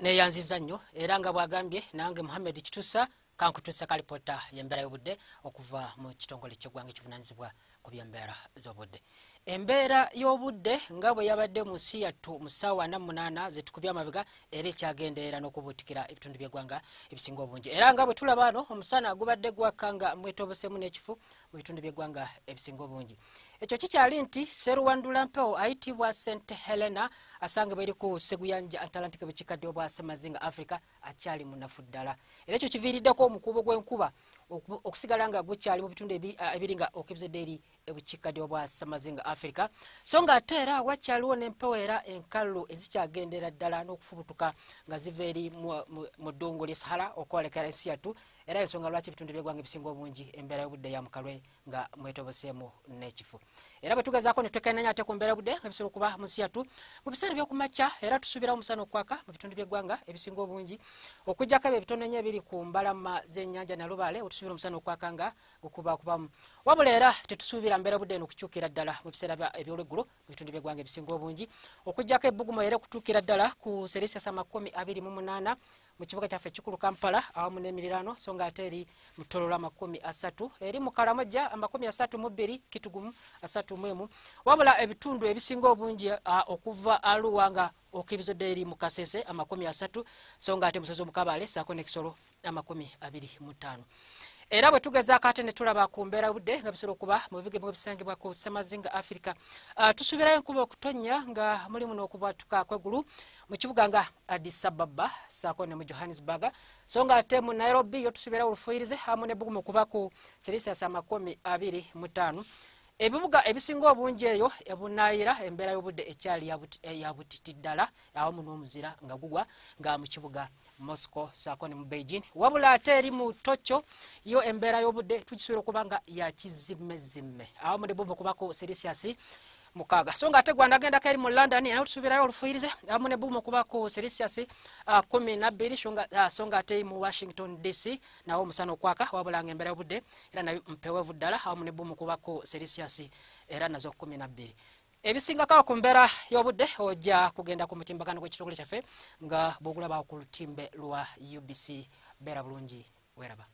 neyanziza nnyo era nga bwagambye nange muhammed kitusa kankutusa kalipota yembeera y'obudde okuva mu kitongole kyegwanga ekivunanyizibwa ku byembeera z'obudde. Embeera y'obudde nga bwe yabadde mu nsi yattu mu ssaawa namunaana zetukubye amabega era ekyagendeera n'okubuutikira ebitundu by'eggwanga ebisinga obungi. Era nga bwe tulaba ano omusana gubadde gwaka nga mwetobosemu n'ekifu mu bitundu by'eggwanga ebisinga obungi ekyo kikyali nti seruwandula mpewo ayitibwa st helena asangibwa eri ku seguyanja atlantic bukiikaddyo bwa semazinga africa akyali munafu ddala. Era ekyo kiviiriddeko omukuubo gw'enkuba okusigala nga gukyali mu bitundu ebiri nga okebizedde eri ebukiikaddyo bwa semazinga africa. So nga ate era wakyaliwo n'empewo era enkalu ezikyagendera ddala n'okufubutuka nga ziva eri mu ddungu lye sahara okwolekera ensi yattu era ensonga lwaki ebitundu byegwanga ebisinga obungi embeera y'obudde ya mukalwe nga mwetoboseemu n'ekifu era bwe tugezaako ne twekenanya ate ku mbeera y'obudde nga bisobola okuba mu nsi yattu mu biseera by'okumakya era tusuubirawo omusana okwaka mu bitundu by'eggwanga ebisinga obungi. Okugjako ebyo ebitononya ebiri ku mbalama z'ennyanja nalubaale wetusuubira omusana okwaka nga gukubakubamu wabula era tetusuubira mbeera obudde eno okukyukira ddala mu biseera ebyolweggulo mu bitundu by'eggwanga ebisinga obungi. Okugjako ebbugumu era okutuukira ddala ku serisiyasi amakumi abiri mu munaana mu kibuga kyaffe ekikulu kampala awamu n'emirirano so nga ate eri mutolola amakumi asatu. Eri mu kalamojja amakumi asatu mu bbiri kitugumu asatu mu emu. Wabula ebitundu ebisinga obungi okuva aluwa nga okibizodde eri mu kasese amakumi asatu so nga ate musozi omukabale saako n'ekisolo amakumi abiri mu ttaano era bwe tugezaako ate ne tulaba ku mbeera budde nga bisobola okuba mu bigemo ebisangibwa ku semazinga africa. Uh, tusuubirayo enkuba okutonya nga mulimu n'okubwatuka kweggulu mu kibuga nga addis ababa saako ne mu johannesburg. So nga ate mu nairobi yo tusuubirayo olufuuyirize amu nebugumu okuba ku selisiyasi amakumi abiri mu ttaano ebibuga ebisinga obungi eyo ebunayira embeera y'obudde ekyali yabutiti ddala awamu n'omuzira nga gugwa nga mu kibuga moscow saako ne mu beijing. Wabula ate eri mu tokyo yo embeera y'obudde tugisobola okuba nga yakizimezimme awamu ne bumu okubako serisiasi mukaaga so nga ate gwandagendako eri mu london era tusuubirayo olufuuyirize amu ne bumu okubaku serisiasi uh, kumi nabbiri so nga ate mu washington dc nawo omusana okwaka wabula nga embeera y'obudde era nayo mpewevu ddala awamu ne bumu okubaku serisiasi era nazo kumi nabbiri ebisingakawo ku mbeera y'obudde ojja kugenda ku mutimbagano gw'ekitongole kyaffe nga bwogulabawo ku lutimbe lwa ubc beera bulungi weraba